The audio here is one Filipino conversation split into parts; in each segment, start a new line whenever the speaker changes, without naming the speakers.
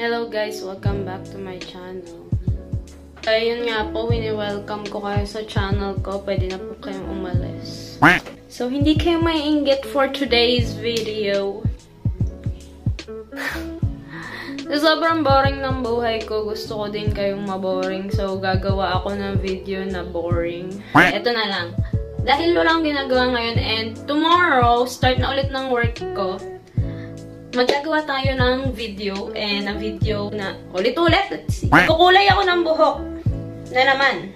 Hello guys, welcome back to my channel. Ayun nga po, wini-welcome ko kayo sa channel ko. Pwede na po kayong umalis. So, hindi kayo may inggit for today's video. sobrang boring ng buhay ko. Gusto ko din kayong maboring. So, gagawa ako ng video na boring. Ito na lang. Dahil wala akong ginagawa ngayon and tomorrow, start na ulit ng work ko magagawa tayo ng video and a video na ulit-ulit. Kukulay ako ng buhok na naman.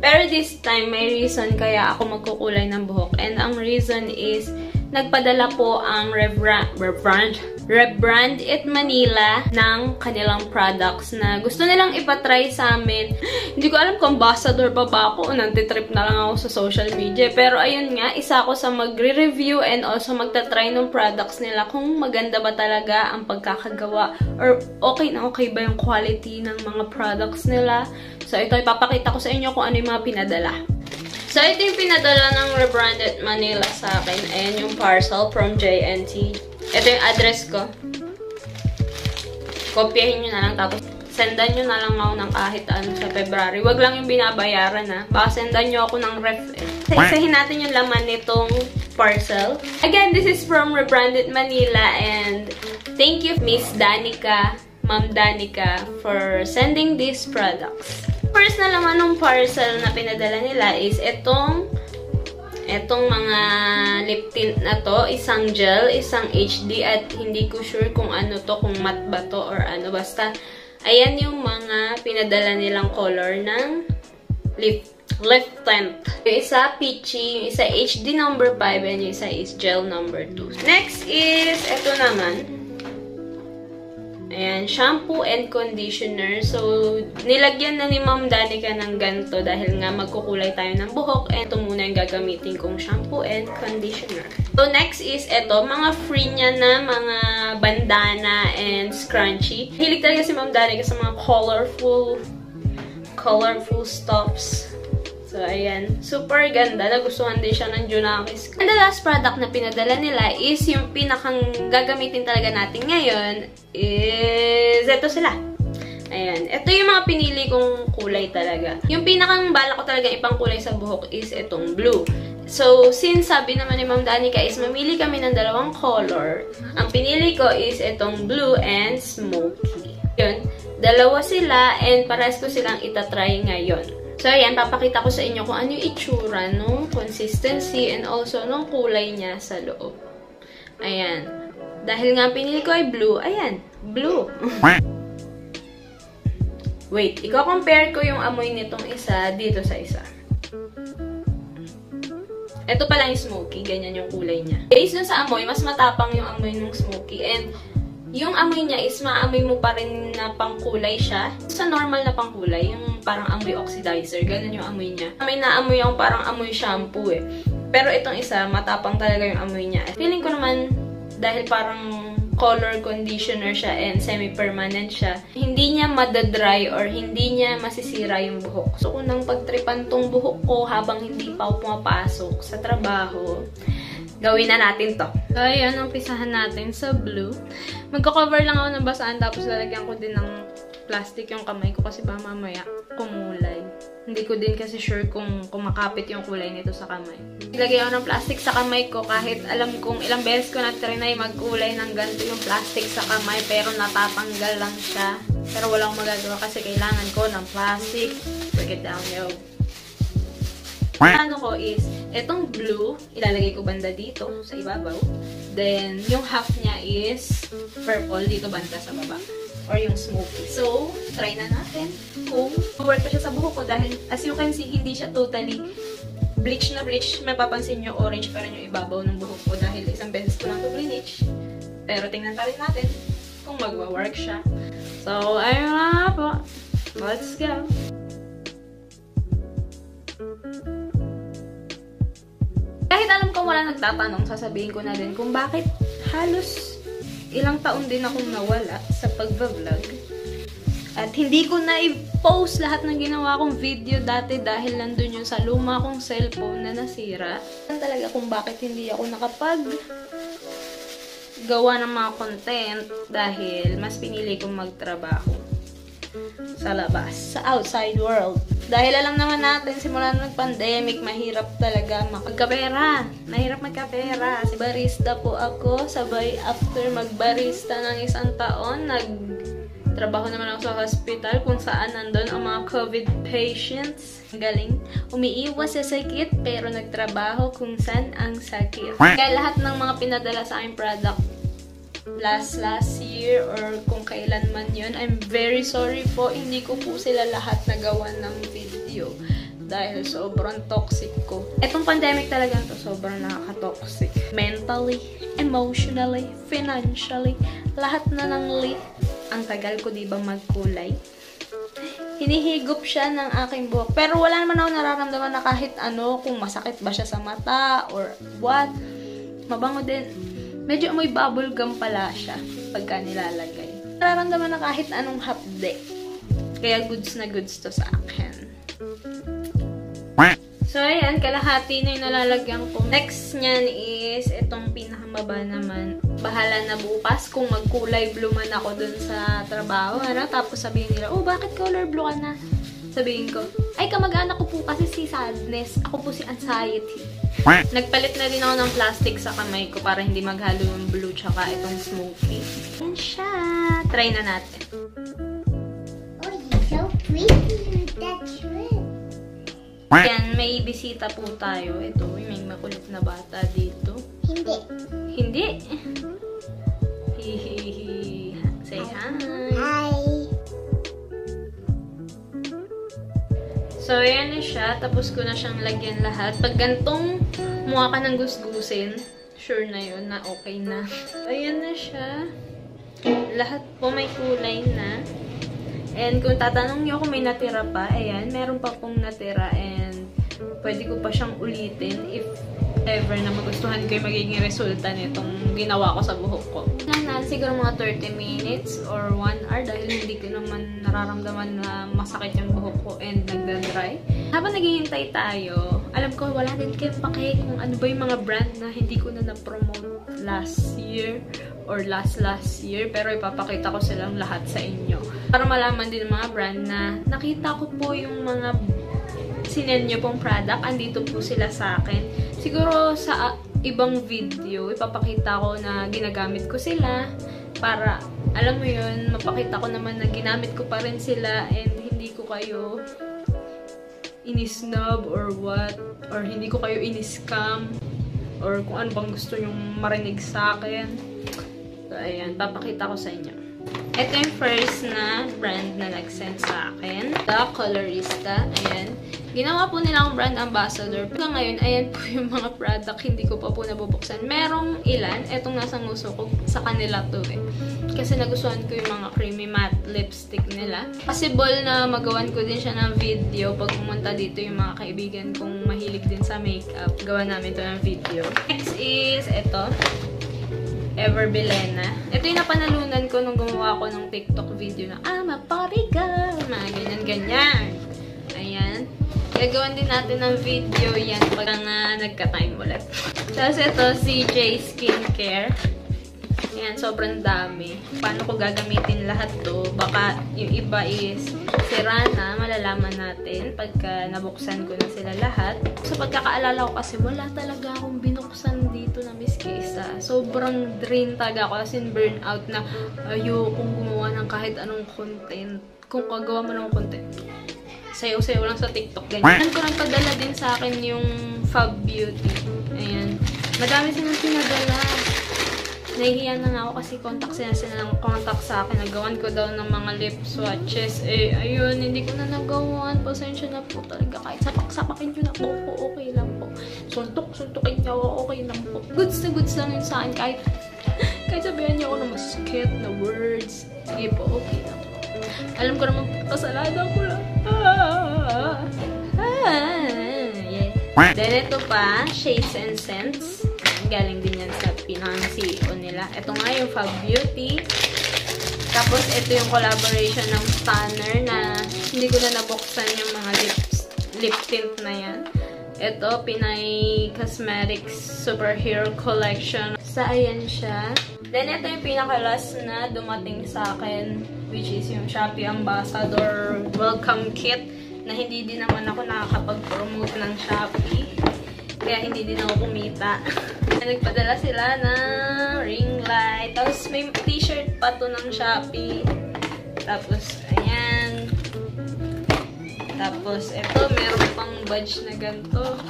Pero this time, may reason kaya ako magkukulay ng buhok. And ang reason is, nagpadala po ang Rebrand, Rebrand, Rebrand It Manila ng kanilang products na gusto nilang ipatry sa amin. Hindi ko alam kung ambassador pa ba ako o nantitrip na lang ako sa social media. Pero ayun nga, isa ako sa magre-review and also magta-try ng products nila kung maganda ba talaga ang pagkakagawa or okay na okay ba yung quality ng mga products nila. So ito, ipapakita ko sa inyo kung ano yung mga pinadala. So, ito yung pinadala ng Rebranded Manila sa akin. Ayan yung parcel from JNT. Ito yung address ko. Kopyahin nyo na lang. Tapos, sendan nyo na lang ako ng kahit ano sa February. Wag lang yung binabayaran ha. Baka sendan nyo ako ng ref. Eh. Isahin natin yung laman nitong parcel. Again, this is from Rebranded Manila. And thank you, Miss Danica, Ma'am Danica, for sending these products. First na laman ng parcel na pinadala nila is itong etong mga lip tint na to, isang gel, isang HD, at hindi ko sure kung ano to, kung matte ba to or ano. Basta, ayan yung mga pinadala nilang color ng lip, lip tint. Yung isa peachy, yung isa HD number 5, and yung isa is gel number 2. Next is, ito naman, Ayan, shampoo and conditioner. So, nilagyan na ni Ma'am Danica ng ganito dahil nga magkukulay tayo ng buhok. And ito muna yung gagamitin kong shampoo and conditioner. So, next is ito, mga free niya na mga bandana and scrunchie. Hilig talaga si Ma'am Danica sa mga colorful colorful stuffs. So, ayan. Super ganda. Nagustuhan din siya ng Junakis. And the last product na pinadala nila is yung pinakang gagamitin talaga natin ngayon is ito sila. Ayan. Ito yung mga pinili kong kulay talaga. Yung pinakang bala ko talaga ipang kulay sa buhok is itong blue. So, since sabi naman ni Ma'am Danica is mamili kami ng dalawang color, ang pinili ko is itong blue and smoky. Yun. Dalawa sila and pares ko silang itatry ngayon. So, ayan, papakita ko sa inyo kung ano yung itsura nung consistency and also nung kulay niya sa loob. Ayan. Dahil nga pinili ko ay blue, ayan, blue. Wait, i-compare ko yung amoy nitong isa dito sa isa. Ito pala yung smoky, ganyan yung kulay niya. Based dun sa amoy, mas matapang yung amoy ng smoky. And yung amoy niya is maamoy mo pa rin na pangkulay siya. Sa normal na pangkulay, yung parang amoy oxidizer, ganun yung amoy niya. May naamoy yung parang amoy shampoo eh. Pero itong isa, matapang talaga yung amoy niya. Feeling ko naman, dahil parang color conditioner siya and semi-permanent siya, hindi niya madadry or hindi niya masisira yung buhok. So, unang pagtripan tong buhok ko habang hindi pa ako pumapasok sa trabaho, Gawin na natin to. So, ayan, umpisahan natin sa blue. Magko-cover lang ako ng basaan, tapos lalagyan ko din ng plastic yung kamay ko kasi ba mamaya kumulay. Hindi ko din kasi sure kung, kung makapit yung kulay nito sa kamay. Ilagay ako ng plastic sa kamay ko kahit alam kong ilang beses ko na-try magkulay ng ganito yung plastic sa kamay pero natatanggal lang siya. Pero wala akong magagawa kasi kailangan ko ng plastic. Break it down, yo. Ano ko is, itong blue, ilalagay ko banda dito sa ibabaw. Then, yung half niya is purple dito banda sa baba. Or yung smoky. So, try na natin kung work pa siya sa buhok ko dahil as you can see, hindi siya totally bleach na bleach. Mapapansin nyo, orange pa rin yung ibabaw ng buhok ko dahil isang beses ko lang to bleach. Pero tingnan pa rin natin kung magwa-work siya. So, ayun na po. Let's go! Kahit alam ko wala nagtatanong, sasabihin ko na din kung bakit halos ilang taon din akong nawala sa pagbablog. At hindi ko na i-post lahat ng ginawa kong video dati dahil nandun yung sa luma kong cellphone na nasira. Talaga kung bakit hindi ako nakapag gawa ng mga content dahil mas pinili kong magtrabaho sa labas, sa outside world. Dahil alam naman natin, simula ng pandemic, mahirap talaga magkapera. Mahirap magkapera. Si barista po ako, sabay after magbarista ng isang taon, nag trabaho naman ako sa hospital kung saan nandun ang mga COVID patients. Galing. Umiiwas sa sakit pero nagtrabaho kung saan ang sakit. Kaya lahat ng mga pinadala sa aking product last last year or kung kailan man yun. I'm very sorry po. Hindi ko po sila lahat nagawa ng video dahil sobrang toxic ko. Etong pandemic talaga to sobrang nakaka-toxic. Mentally, emotionally, financially, lahat na ng li. Ang tagal ko di ba magkulay? Hinihigop siya ng aking buhok. Pero wala naman ako nararamdaman na kahit ano, kung masakit ba siya sa mata or what. Mabango din medyo may bubble gum pala siya pagka nilalagay. Nararamdaman na kahit anong hapde. Kaya goods na goods to sa akin. So, ayan, kalahati na yung nalalagyan ko. Next niyan is, itong pinakamaba naman. Bahala na bukas kung magkulay blue man ako dun sa trabaho. Ano? Tapos sabihin nila, oh, bakit color blue ka na? Sabihin ko, ay, kamag-anak ko po kasi si sadness. Ako po si anxiety. Nagpalit na din ako ng plastic sa kamay ko para hindi maghalo yung blue tsaka itong smoky. Yan siya. Try na natin.
Oh, you're so pretty. That's red.
Yan, may bisita po tayo. Ito, may makulit na bata dito.
Hindi.
Hindi. So, ayan na siya. Tapos ko na siyang lagyan lahat. Pag gantong mukha ka ng gusgusin, sure na yun na okay na. Ayan na siya. Lahat po may kulay na. And kung tatanong niyo kung may natira pa, ayan, meron pa pong natira and pwede ko pa siyang ulitin if ever na magustuhan ko yung magiging resulta nitong ginawa ko sa buhok ko. Na, siguro mga 30 minutes or 1 hour dahil hindi ko naman nararamdaman na masakit yung buhok ko and nagda-dry. Habang naghihintay tayo, alam ko wala din kayo pake kung ano ba yung mga brand na hindi ko na na-promote last year or last last year pero ipapakita ko silang lahat sa inyo. Para malaman din mga brand na nakita ko po yung mga sinend nyo pong product, andito po sila sa akin. Siguro sa uh, ibang video, ipapakita ko na ginagamit ko sila para, alam mo yun, mapakita ko naman na ginamit ko pa rin sila and hindi ko kayo inisnub or what, or hindi ko kayo iniscam, or kung ano bang gusto nyong marinig sa akin. So, ayan, papakita ko sa inyo. Ito yung first na brand na nag-send sa akin. The Colorista. Ayan. Ginawa po nilang brand ambassador. Pero ngayon, ayan po yung mga product. Hindi ko pa po nabubuksan. Merong ilan. Etong nasa nguso ko. Sa kanila to eh. Kasi nagustuhan ko yung mga creamy matte lipstick nila. Possible na magawan ko din siya ng video pag pumunta dito yung mga kaibigan kong mahilig din sa makeup. Gawa namin to ng video. Next is ito. Ever Belena. Ito yung napanalunan ko nung gumawa ko ng TikTok video na, I'm a party girl! Mga ganyan-ganyan. Ayan. Gagawan din natin ng video yan pag nga nagka-time ulit. Tapos ito, CJ Skincare. Ayan, sobrang dami. Paano ko gagamitin lahat to? Baka yung iba is sira na, malalaman natin pagka nabuksan ko na sila lahat. Sa pagkakaalala ko kasi wala talaga akong binuksan dito na Miss Kesa. Sobrang drain talaga ako as in burnout na ayokong gumawa ng kahit anong content. Kung kagawa mo ng content, sayo-sayo lang sa TikTok. Ganyan. ko nagpadala din sa akin yung Fab Beauty. Ayan. Madami silang pinadala. Nahihiya na nga ako kasi contact sila sila ng contact sa akin. Nagawan ko daw ng mga lip swatches. Eh, ayun, hindi ko na nagawan. Pasensya na po talaga. Kahit sapak-sapakin nyo na po po, okay lang po. Suntok-suntokin nyo ako, okay lang po. Goods na goods lang yun sa akin. Kahit, kahit sabihan nyo ako ng maskit na words. Sige po, okay lang po. Alam ko naman, kasalanan ko lang. Ah, ah, yeah. Then, ito pa, Shades and Scents. Galing din yan sa pinang-CEO nila. Ito nga yung Fab Beauty. Tapos, ito yung collaboration ng Stunner na hindi ko na nabuksan yung mga lips, lip tint na yan. Ito, Pinay Cosmetics Superhero Collection So, ayan siya. Then, ito yung pinaka-last na dumating sa akin, which is yung Shopee Ambassador Welcome Kit, na hindi din naman ako nakakapag-promote ng Shopee. Kaya hindi din ako kumita. Nagpadala sila ng ring light. Tapos, may t-shirt pa to ng Shopee. Tapos, ayan. Tapos, ito, meron pang badge na ganito.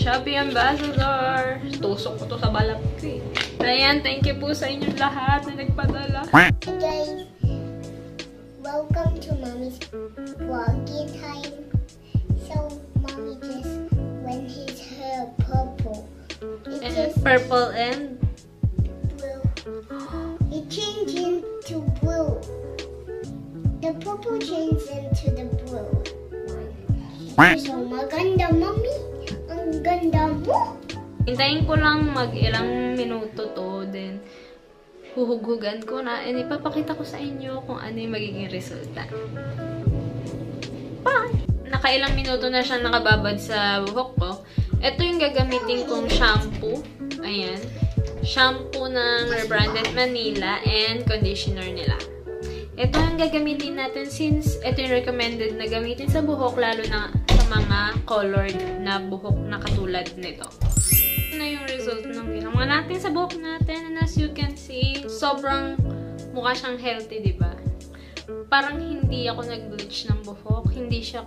Shopee Ambassador. Tusok ko to sa balat ko eh. Ayan, thank you po sa inyong lahat na nagpadala.
Hey guys, welcome to Mommy's vlogging time. So, Mommy just went his hair purple. It
And
is
purple and
blue. It changed into blue. The purple changed into the blue. So, maganda, Mommy. Ang ganda mo.
Hintayin ko lang mag ilang minuto to, then huhughugan ko na, and ipapakita ko sa inyo kung ano yung magiging resulta. Bye! Nakailang minuto na siya nakababad sa buhok ko. Ito yung gagamitin kong shampoo. Ayan. Shampoo ng Rebranded Manila and conditioner nila. Ito yung gagamitin natin since ito yung recommended na gamitin sa buhok lalo na mga colored na buhok na katulad nito. Ano yung result ng ginawa natin sa buhok natin? And as you can see, sobrang mukha siyang healthy, di ba? Parang hindi ako nag-bleach ng buhok. Hindi siya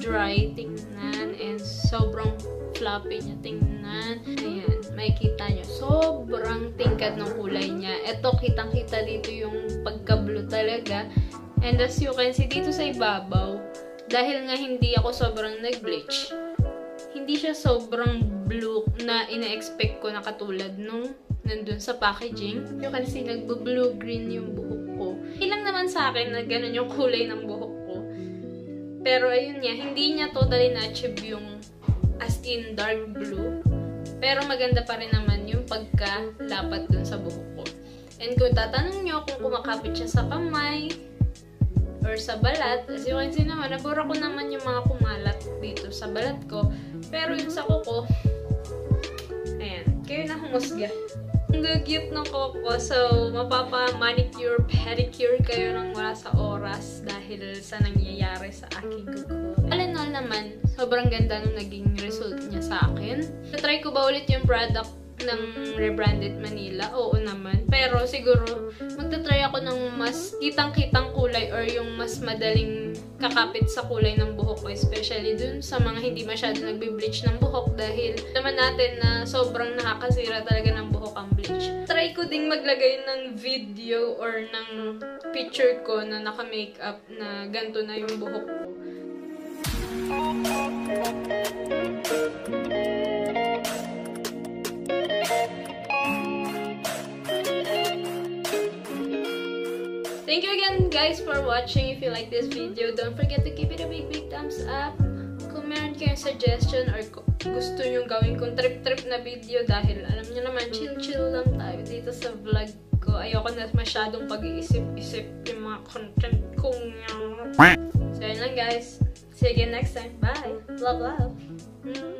dry tingnan and sobrang floppy niya tingnan. Ayan, makikita nyo. Sobrang tingkad ng kulay niya. Ito, kitang-kita dito yung pagka-blue talaga. And as you can see, dito sa ibabaw, dahil nga hindi ako sobrang nag-bleach, hindi siya sobrang blue na ina-expect ko na katulad nung nandun sa packaging. Can see, nagbo-blue-green yung buhok ko. Ilang naman sa akin na ganun yung kulay ng buhok ko. Pero ayun niya, hindi niya totally na-achieve yung as in dark blue. Pero maganda pa rin naman yung pagka-lapat dun sa buhok ko. And kung tatanong nyo kung kumakapit siya sa kamay, or sa balat, as you can see naman, nabura ko naman yung mga kumalat dito sa balat ko. Pero yung sa kuko, ayan, kayo na humusga. Ang cute ng koko. So, mapapa-manicure, pedicure kayo ng wala sa oras dahil sa nangyayari sa aking kuko. All in all naman, sobrang ganda nung naging result niya sa akin. Try ko ba ulit yung product ng Rebranded Manila? Oo naman. Pero siguro, magta-try ako ng mas kitang-kitang kulay or yung mas madaling kakapit sa kulay ng buhok ko. Especially dun sa mga hindi masyado nagbe-bleach ng buhok dahil naman natin na sobrang nakakasira talaga ng buhok ang bleach. Try ko ding maglagay ng video or ng picture ko na naka-makeup na ganito na yung buhok ko. Thank you again guys for watching. If you like this video, don't forget to give it a big big thumbs up. Kung meron suggestion or gusto nyong gawin kong trip-trip na video dahil alam nyo naman, chill-chill lang tayo dito sa vlog ko. Ayoko na masyadong pag-iisip-isip yung mga content kong So yun lang guys. See you again next time. Bye! Love, love! Mwah.